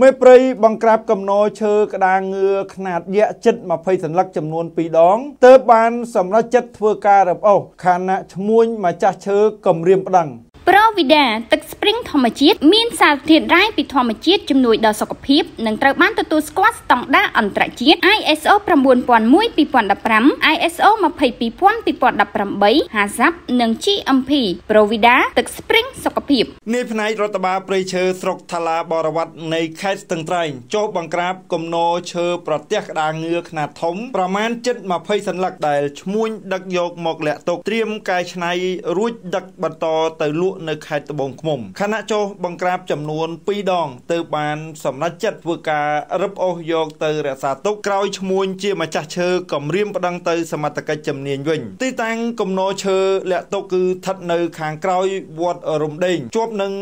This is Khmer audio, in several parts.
មេព្រៃបង្ក្រាបកំណោឈើក្តារងឿຂណាតយៈចិត្ត20សន្លឹកចំនួន2ដងទើបបានសម្រេចចិត្តធ្វើការរឹបអូសខណៈឈ្មួញមកចាស់ឈើគំរាមប្តឹងប្រវីដាទឹកស្ព្រីងធម្មជាតិមានសារធាតុរ៉ែពីធម្មជាតិជំនួយដល់សុខភាពនិងត្រូវបានទទួលស្គាល់ស្តង់ដារអន្តរជាតិ ISO 9001:2015 ISO 22000:2018 HACCP និង GMP ប្រវីដាទឹកស្ព្រីង សុខភាពនាយផ្នែករដ្ឋបាលព្រៃឈើស្រុកថាឡាបរវត្តនៃខេត្តស្ទឹងត្រែងចុះបង្ក្រាបគំនរឈើប្រទះក្តារងឿខ្នាតធំប្រមាណជិត20សន្លឹកដែលឈ្មួញដឹកយកមកលាក់ទុកត្រៀមកែច្នៃរួចដឹកបន្តទៅលក់នៅខេត្តត្បូងឃ្មុំខណៈចុះបង្ក្រាបចំនួន2ដងទើបបានសម្រេចចិត្តធ្វើការរឹបអូសយកទៅរក្សាទុកក្រោយឈ្មួញជាម្ចាស់ឈើគម្រាមប្តឹងទៅសមត្ថកិច្ចជំនាញវិញ ទីតាំងគំនរឈើលាក់ទុកគឺស្ថិតនៅខាងក្រោយវត្តរំដេងជាប់នឹង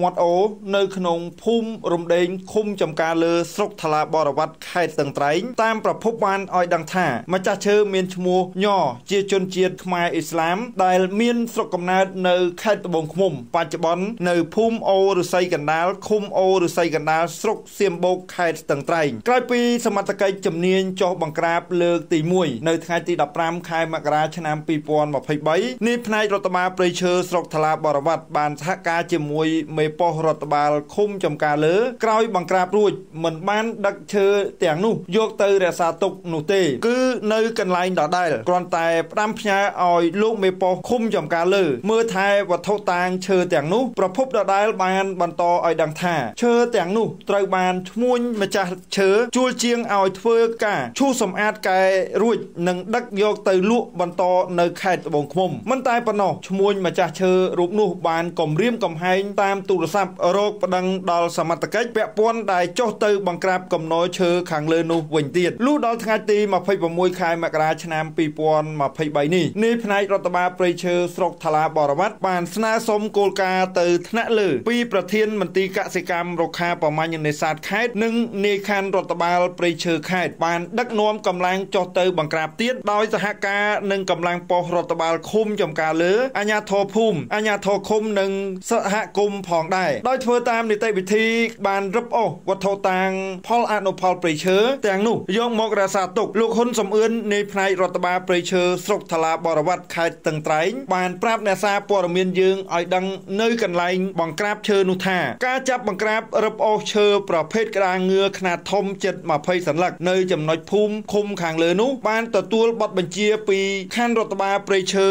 មាត់អូនៅក្នុងភូមិរំដេងឃុំចំការលើស្រុកថ្លាបរវត្តខេត្តស្ទឹងត្រែងតាមប្រភពបានឲ្យដឹងថាម្ចាស់ឈើមានឈ្មោះញជាជនជាតិខ្មែរអ៊ីស្លាម ដែលមានស្រុកកំណើតនៅខេត្តត្បូងឃ្មុំបច្ចុប្បន្ននៅភូមិអូរស័យកណ្ដាលឃុំអូរស័យកណ្ដាលស្រុកសៀមបូកខេត្តស្ទឹងត្រែងក្រោយពីសមត្ថកិច្ចជំនាញចុះបង្ក្រាបលើកទី1នៅថ្ងៃទី15ខែមករាឆ្នាំ2023នេះផ្នែករដ្ឋបាលព្រៃឈើស្រុកថ្លាបរវត្តបានសហការជាមួយមេប៉ុស្តិ៍រដ្ឋបាលឃុំចំការលើ ក្រោយបង្ក្រាបរួចមិនបានដឹកឈើទាំងនោះយកទៅរក្សាទុកនោះទេ គឺនៅកន្លែងដដែលគ្រាន់តែផ្ដាំផ្ញើឲ្យលោកមេប៉ុស្តិ៍ឃុំចំការលើ មើលថែវត្ថុតាងឈើទាំងនោះប្រភពដដែលបានបន្តឲ្យដឹងថាឈើទាំងនោះត្រូវបានឈ្មួញម្ចាស់ឈើជួលជាងឲ្យធ្វើការឈូសសម្អាតកែរួចនិងដឹកយកទៅលក់បន្តនៅខេត្តត្បូងឃ្មុំមិនតែប៉ុណ្ណោះឈ្មួញម្ចាស់ឈើរូបនោះបានគំរាមកំហែងតាមទូរស័ព្ទរោគប្តឹងដល់សមត្ថកិច្ចពាក់ព័ន្ធដែលចុះទៅបង្ក្រាបកំណរឈើខាងលើនោះវិញទៀតលុះដល់ថ្ងៃទី26ខែមករាឆ្នាំ2023នេះនាយផ្នែករដ្ឋបាលព្រៃឈើស្រុកថ្លាបរវត្តបានស្នើសុំគោលការណ៍ទៅថ្នាក់លើពីប្រធានមន្ទីរកសិកម្មរុក្ខាប្រមាញ់នេសាទខេត្តនិងនាយខណ្ឌរដ្ឋបាលព្រៃឈើខេត្តបានដឹកនាំកម្លាំងចុះទៅបង្ក្រាបទៀតដោយសហការនឹងកម្លាំងប៉ុស្តិ៍រដ្ឋបាលឃុំចំការលើអាជ្ញាធរភូមិអាជ្ញាធរឃុំនិងសហគមន៍ផងដែរដោយធ្វើតាមនីតិវិធីបានរឹបអូសវត្ថុតាងផលអនុផលព្រៃឈើទាំងនោះយកមករក្សាទុកលោកហ៊ុនសំអឿននៃផ្នែករដ្ឋបាលព្រៃឈើស្រុកថ្លាបរវត្តខេត្តតឹងត្រែងបានប្រាប់អ្នកសារព័ត៌មានយើងឲ្យដឹងនៅកន្លែងបង្ក្រាបឈើនោះថាការចាប់បង្ក្រាបរឹបអូសឈើប្រភេទក្តារងឿខ្នាតធំជិត20សន្លឹកនៅចំណុចភូមិឃុំខាងលើនោះបានទទួលប័ណ្ណបញ្ជាពីខណ្ឌរដ្ឋបាលព្រៃឈើ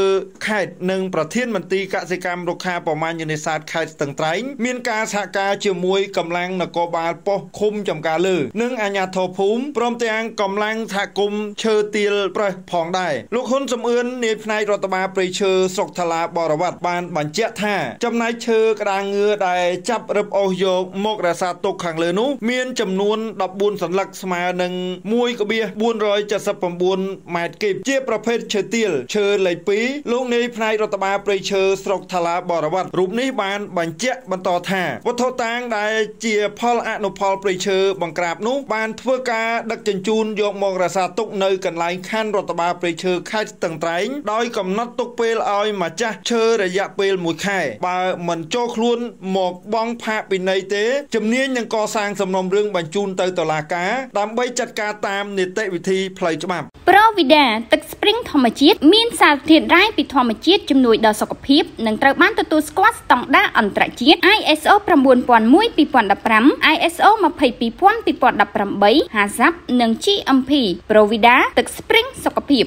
ខេត្តនិងប្រធានមន្ទីរកសិកម្មរុក្ខាប្រមាញ់នេសាទខេត្តស្ទឹងត្រែងមានការសហការជាមួយកម្លាំងនគរបាលប៉ុស្តិ៍ឃុំចំការលើ និងអាជ្ញាធរភូមិព្រមទាំងកម្លាំងសហគមន៍ឈើទាលប្រេះផងដែរលោកហ៊ុនសំអឿននាយផ្នែករដ្ឋបាលព្រៃឈើស្រុកថ្លាបរវត្តបានបញ្ជាក់ថាចំណែកឈើក្តារងឿដែលចាប់រឹបអូសយកមករក្សាទុកខាងលើនោះមានចំនួន14សន្លឹកស្មើនឹង1.479ម៉ែត្រគីបជាប្រភេទឈើទាលឈើលេខ2លោកនាយផ្នែករដ្ឋបាលព្រៃឈើស្រុកថ្លាបរវត្តរូបនេះបានបញ្ជាក់បន្តថាវត្ថុតាងដែលជាផលអនុផលព្រៃឈើបង្ក្រាបនោះបានធ្វើការដឹកជញ្ជូនយកមករក្សាទុកនៅកន្លែងខណ្ឌរដ្ឋបាលព្រៃឈើខេត្តស្ទឹងត្រែងដោយកំណត់ទុកពេលឲ្យម្ចាស់ឈើរយៈពេល1ខែបើមិនចូលខ្លួនមកបង់ផាកពិន័យទេជំនាញនឹងកសាងសំណុំរឿងបញ្ជូនទៅតុលាការដើម្បីចាត់ការតាមនីតិវិធីផ្លូវច្បាប់ប្រូវីដាទឹកស្ព្រីង ធម្មជាតិមានសារធាតុរ៉ែពីធម្មជាតិជំនួយដល់សុខភាពនិងត្រូវបានទទួលស្គាល់ស្តង់ដារអន្តរជាតិ ISO 9001:2015 ISO 22000:2018 HACCP និង GMP ប្រូវីដាទឹកស្ព្រីងសុខភាព